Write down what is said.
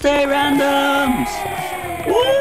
Tuesday randoms. Woo!